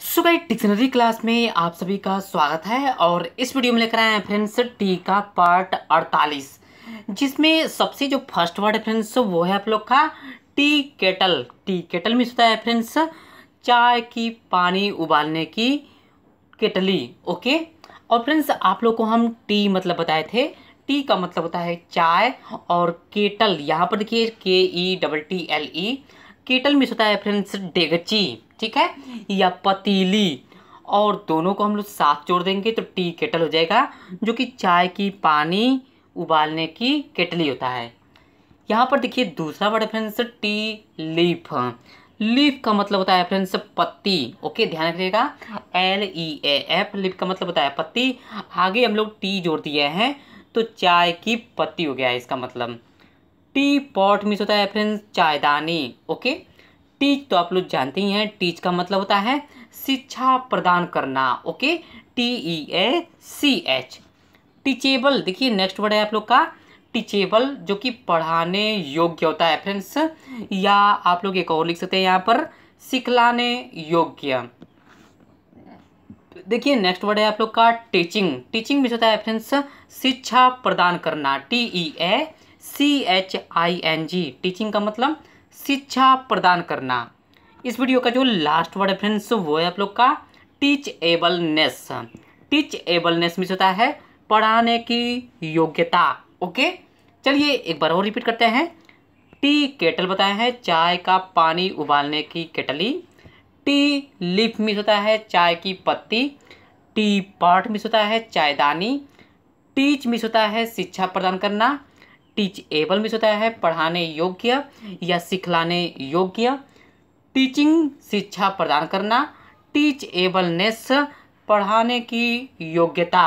सुबह dictionary class में आप सभी का स्वागत है और इस वीडियो में लेकर आए हैं फ्रेंड्स टी का पार्ट अड़तालीस, जिसमें सबसे जो फ़र्स्ट वर्ड है फ्रेंड्स, वो है आप लोग का टी केटल। टी केटल में होता है फ्रेंड्स, चाय की पानी उबालने की केटली, ओके? और फ्रेंड्स, आप लोग को हम टी मतलब बताए थे। टी का मतलब होता है चाय और केटल। यहाँ पर देखिए K E double T L E kettle में होता है फ्रेंड्स, डेगची। ठीक है? या पतीली। और दोनों को हम लोग साथ जोड़ देंगे तो टी केटल हो जाएगा, जो कि चाय की पानी उबालने की केटली होता है। यहाँ पर देखिए दूसरा word friends, tea leaf. Leaf का मतलब होता है फ्रेंड्स पत्ती। ओके, ध्यान रखिएगा। L E A F leaf का मतलब होता है पत्ती। आगे हम लोग टी जोड़ दिए हैं तो चाय की पत्ती हो गया है इसका मतलब। टी पॉट मीन्स होता है फ्रेंड्स, चायदानी। ओके? टीच तो आप लोग जानते ही हैं, टीच का मतलब होता है शिक्षा प्रदान करना, okay? T E A C H teachable देखिए नेक्स्ट वर्ड है आप लोग का टीचेबल जो कि पढ़ाने योग्य होता है फ्रेंड्स या आप लोग एक और लिख सकते हैं यहाँ पर, सिखलाने योग्य। देखिए नेक्स्ट वर्ड है आप लोग का टीचिंग टीचिंग में होता है फ्रेंड्स शिक्षा प्रदान करना T E A C H I N G teaching का मतलब शिक्षा प्रदान करना। इस वीडियो का जो लास्ट वर्ड है फ्रेंड्स वो है आप लोग का टीच एबलनेस टीच एबलनेस में होता है पढ़ाने की योग्यता ओके चलिए एक बार और रिपीट करते हैं। टी केटल बताया है, चाय का पानी उबालने की केटली टी लिफ मिस होता है चाय की पत्ती। टी पॉट मिस होता है चायदानी टीच मिस होता है शिक्षा प्रदान करना। टीच एबल मिस होता है, पढ़ाने योग्य या सिखलाने योग्य। टीचिंग शिक्षा प्रदान करना, टीच एबलनेस पढ़ाने की योग्यता।